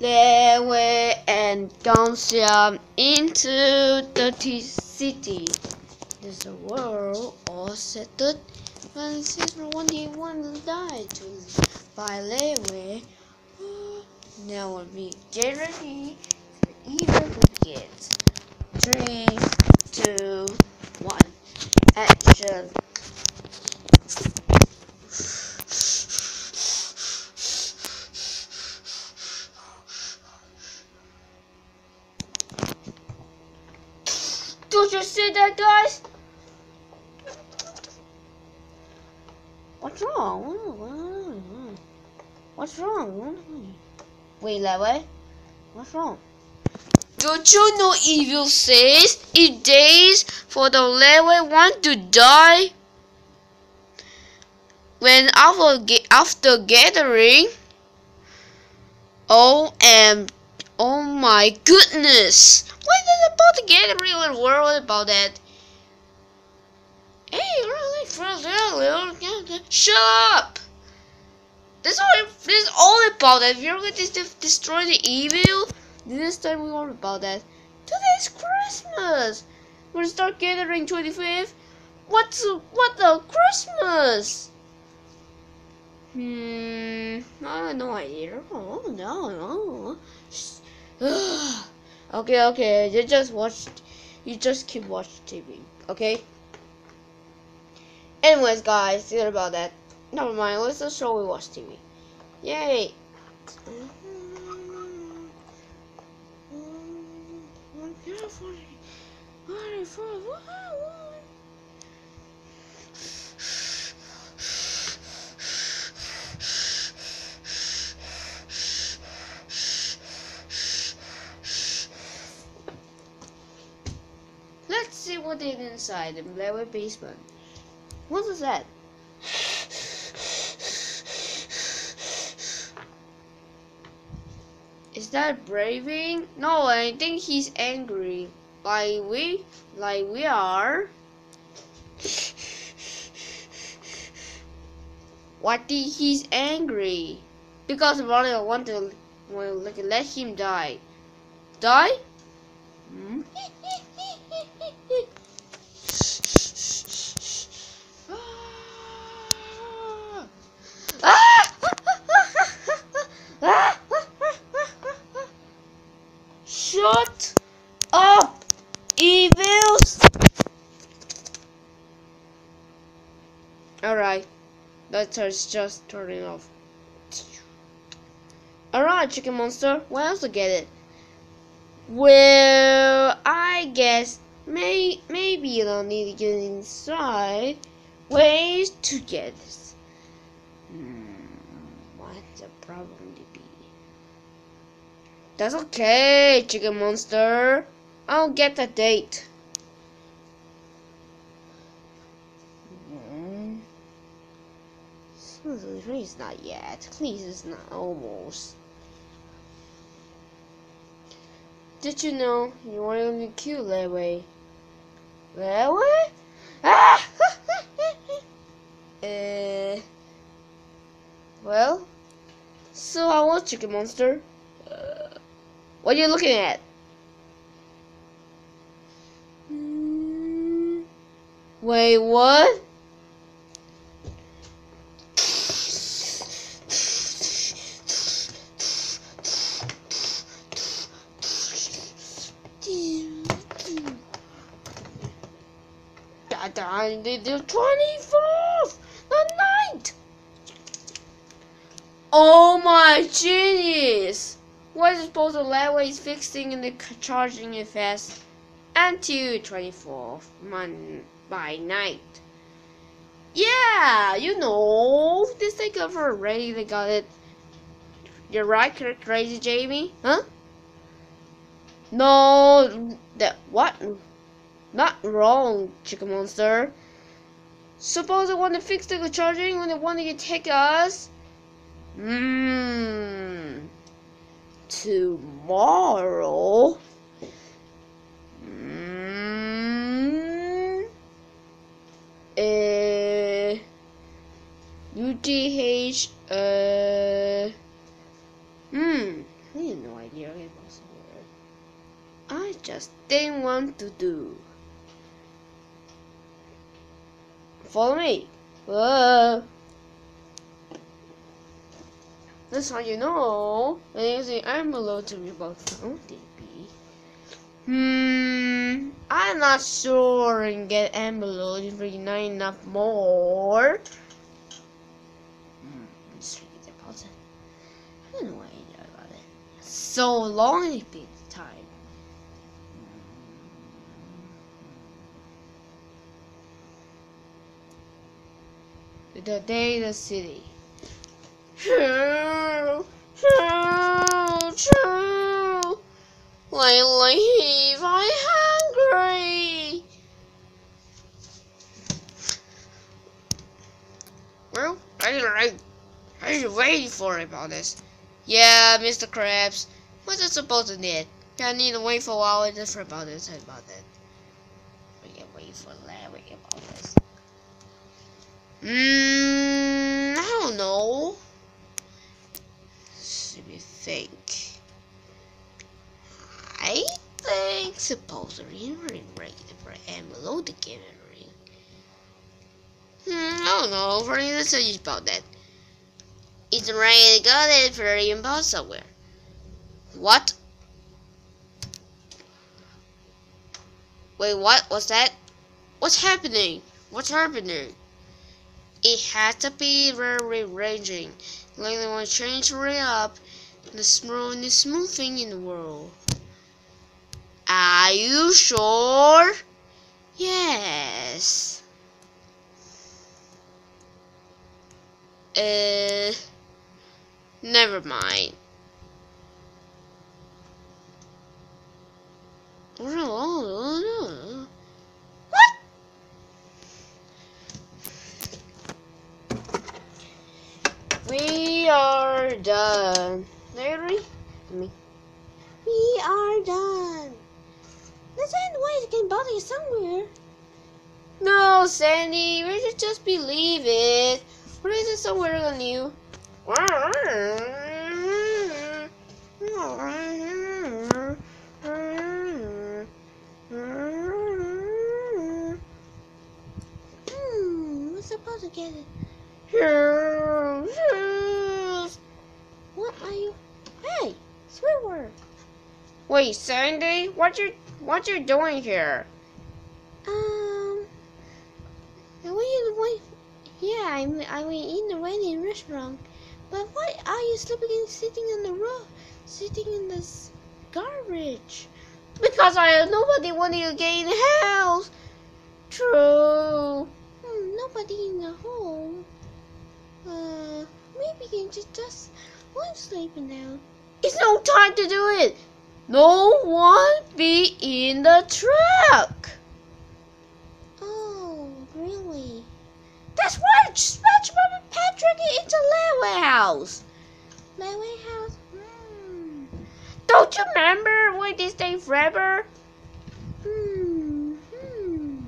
Leeway and Gangxiang into the city. There's a world all settled when Caesar one day one died to by Leeway. Now will be get ready for evil begins. Three, two, one, action. Don't you see that, guys? What's wrong? What's wrong? Wait, Leeway? What's wrong? Don't you know evil says it days for the Leeway want to die? When after, after gathering, oh and oh my goodness! Why did about to get really worried about that? Hey, really, shut up! This is all, this is all about that. We're going to destroy the evil. This time we worry about that. Today's Christmas. We're start gathering 25th. What's what the Christmas? Hmm, I have no idea. Oh no, no. okay, okay. You just watch. You just keep watching TV. Okay. Anyways, guys, forget about that. Never mind. Let's just show we watch TV. Yay! is inside the lower basement. What is that? Is that braving? No, I think he's angry. Like we, like we are. Why did he's angry? Because Ronnie want to well, like, let him die. Die? Hmm? Shut up, evils! Alright, that is just turning off. Alright, chicken monster, where else to get it? Well, I guess may maybe you don't need to get inside. Ways to get this. Hmm, what's the problem to be? That's okay, chicken monster. I'll get the date. Mm. Not yet. Please it's not almost. Did you know you want to be cute that way? That way? Ah! uh, well, so I was Chicken Monster. Uh, what are you looking at? Mm, wait, what? The 24th, the night. Oh my genius! What is supposed to level is fixing in the charging it fast until 24th month by night. Yeah, you know, this thing over already, they got it. You're right, crazy Jamie, huh? No, that what? Not wrong, Chicken Monster. Suppose I want to fix the charging when they want to take us? Mmm. Tomorrow? Mmm. Uh. UTH, uh. Hmm. I have no idea. I just didn't want to do. Follow me. Whoa. That's how you know. And you see, I'm allowed to be about DB. Hmm, I'm not sure and get envelope if we not enough more. Hmm, let's read the. I don't know what I know about it. So long it been time. The data city. True, true, true. Lately, I'm hungry. Well, I I I waiting for about this. Yeah, Mr. Krabs. What's it supposed to need? I need to wait for a while and just for about this and about that. We can wait for that. Wait about this. Mmm, I don't know. Let me think. I think supposedly ring ready for Amelo to get a ring. Hmm, I don't know. For you about that. It's ready to go there for impulse somewhere. What? Wait, what was that? What's happening? What's happening? It has to be very ranging. Like to change it up the smooth, the smooth thing in the world. Are you sure? Yes. Uh, never mind. What? We are done. Larry? Me. We are done. Let's end ways can bother you somewhere. No, Sandy, we should just believe it. What is it somewhere on you? Hmm, we're supposed to get it. What are you? Squidward. Wait, Sandy, what you what you doing here? Um, I went in. Yeah, I'm I went in the wedding restaurant. But why are you sleeping and sitting on the road, sitting in this garbage? Because I have nobody wanting to get in the house. True. Hmm, nobody in the home. Uh, maybe you can just just one sleeping now. It's no time to do it. No one be in the truck. Oh, really? That's why SpongeBob and Patrick are into Larry House. Larry House? Hmm. Don't you remember when they stayed forever? Hmm. Hmm.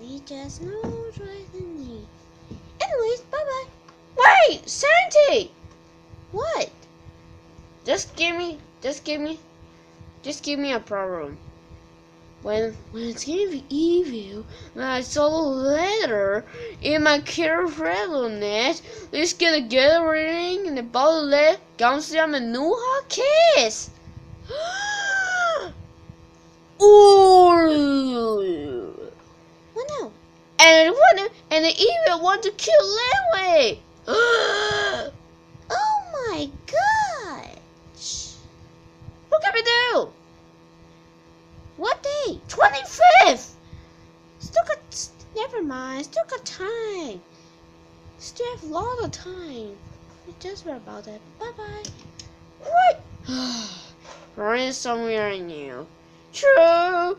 We just know right in. Anyways, bye bye. Wait, Sandy! What? Just give me, just give me, just give me a problem. When when it's gonna be evil, when I saw the letter in my careful net, let's get a gathering in the bottle let Gamsiam and Nuha kiss. Ooh. What now? And one and the evil want to kill Lewe. oh my gosh! What can we do? What day? 25th! Still got. Never mind. Still got time. Still have a lot of time. Just read about it. Bye bye. What? In somewhere new. True.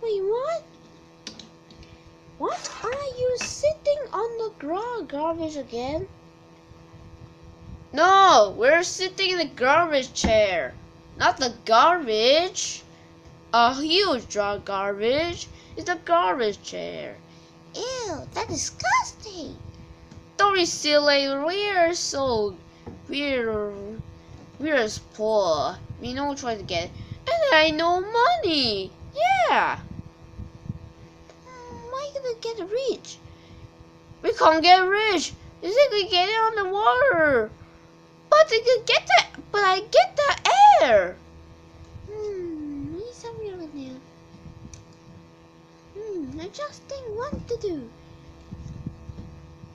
Wait, what? What are you sitting on the ground garbage again? No, we're sitting in the garbage chair, not the garbage. A huge dry garbage is the garbage chair. Ew, that's disgusting. Don't be silly. We're so we're We're just poor. We don't try to get. And I know money. Yeah. Mm, why gonna get rich? We can't get rich. You think we get it on the water? But I can get the but I get the air. Hmm, need somewhere right now. Hmm, I just didn't want to do.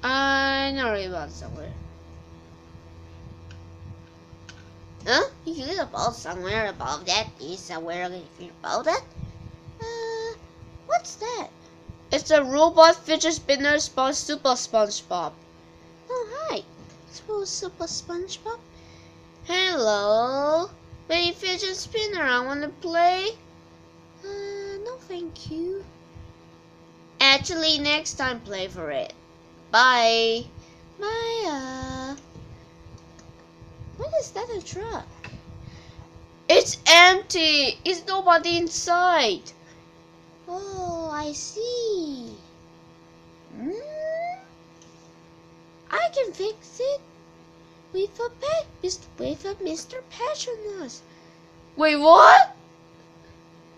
I know about somewhere. Huh? You can get a ball somewhere above that. Is somewhere above that? Uh, what's that? It's a robot fidget spinner sponge super SpongeBob. Super SpongeBob. Hello, baby fidget spinner. I want to play. Uh, no, thank you. Actually, next time play for it. Bye. Maya. What is that a truck? It's empty. Is nobody inside. Oh, I see. Hmm? I can fix it with a pet, with a Mr. Patronus. Wait, what?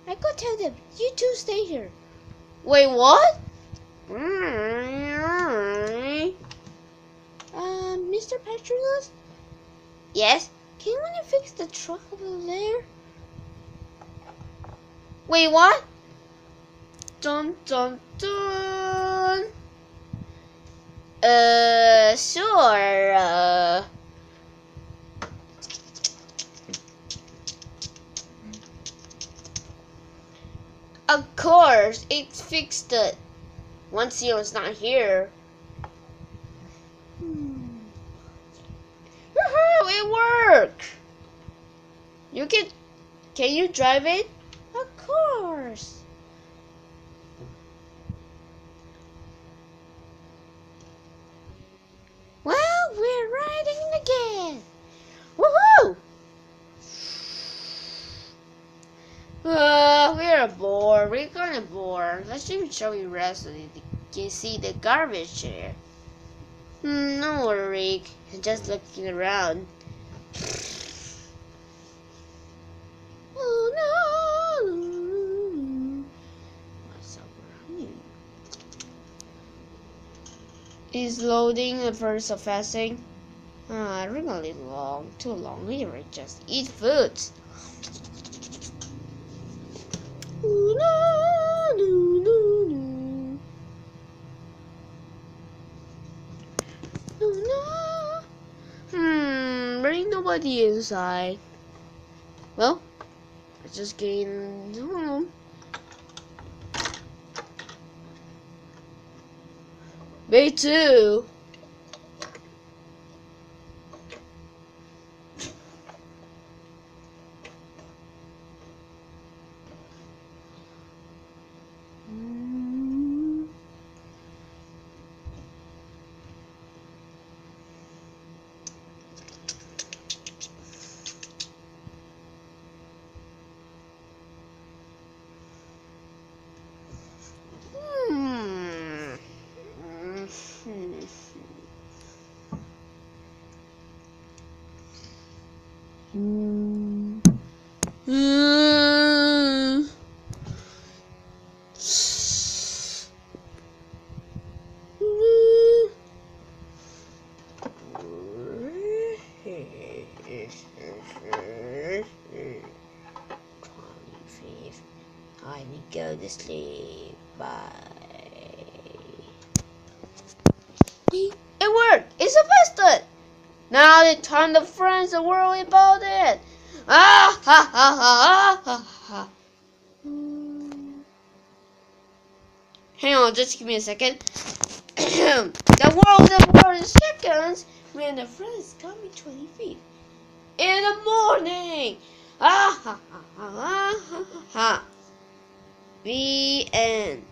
I go tell them. You two stay here. Wait, what? Uh, Mr. Patronus? Yes? Can you fix the truck over there? Wait, what? Dun dun dun. Uh, sure. Uh. Of course, it's fixed it. Once Zero's not here. Hmm. it worked! You can... Can you drive it? Of course. Well, we're riding again. Woohoo! Uh, we're bored. Let's even show you rest so you can see the garbage here. Hmm, no worry, I'm just looking around. Oh no! What's up here? Is loading the first surfacing? Ah, really long, too long. We just eat food. Ain't nobody inside. Well, I just gained home. Me too. Mm. Hmm. Mhm. Hmm. It's time to friends to worry about it! Ah ha ha ha ha ha! Hang on, just give me a second. the world, the world in seconds when the friends come in 20 feet. In the morning! Ah ha ha ha ha ha ha! The end.